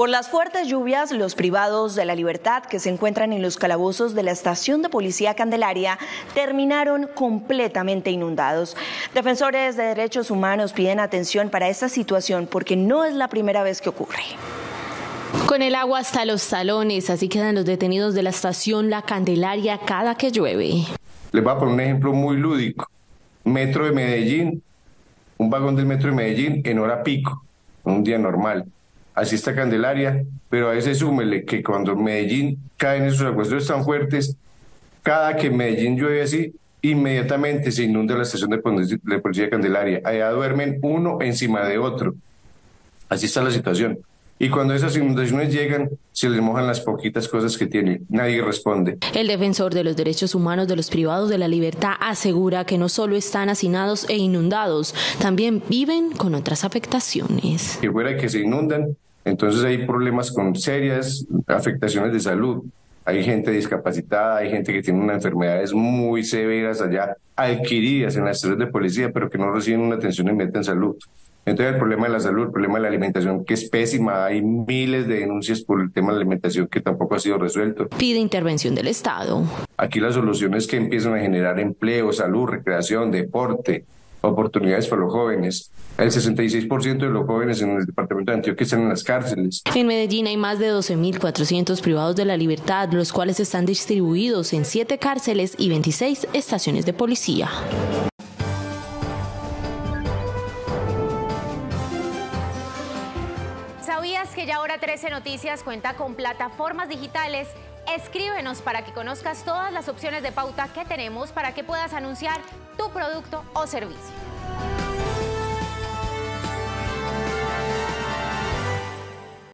Por las fuertes lluvias, los privados de la libertad que se encuentran en los calabozos de la estación de policía Candelaria terminaron completamente inundados. Defensores de derechos humanos piden atención para esta situación porque no es la primera vez que ocurre. Con el agua hasta los salones, así quedan los detenidos de la estación La Candelaria cada que llueve. Les voy a poner un ejemplo muy lúdico. Metro de Medellín, un vagón del metro de Medellín en hora pico, un día normal así está Candelaria, pero a veces súmele que cuando Medellín caen esos aguaceros tan fuertes, cada que Medellín llueve así, inmediatamente se inunda la estación de policía de Candelaria. Allá duermen uno encima de otro. Así está la situación. Y cuando esas inundaciones llegan, se les mojan las poquitas cosas que tienen. Nadie responde. El defensor de los derechos humanos de los privados de la libertad asegura que no solo están hacinados e inundados, también viven con otras afectaciones. Que fuera que se inundan, entonces hay problemas con serias afectaciones de salud. Hay gente discapacitada, hay gente que tiene unas enfermedades muy severas allá, adquiridas en las estaciones de policía, pero que no reciben una atención inmediata en salud. Entonces el problema de la salud, el problema de la alimentación, que es pésima, hay miles de denuncias por el tema de la alimentación que tampoco ha sido resuelto. Pide intervención del Estado. Aquí la solución es que empiezan a generar empleo, salud, recreación, deporte, oportunidades para los jóvenes. El 66% de los jóvenes en el departamento de Antioquia están en las cárceles. En Medellín hay más de 12.400 privados de la libertad, los cuales están distribuidos en 7 cárceles y 26 estaciones de policía. ¿Sabías que ya ahora 13 Noticias cuenta con plataformas digitales? Escríbenos para que conozcas todas las opciones de pauta que tenemos para que puedas anunciar tu producto o servicio.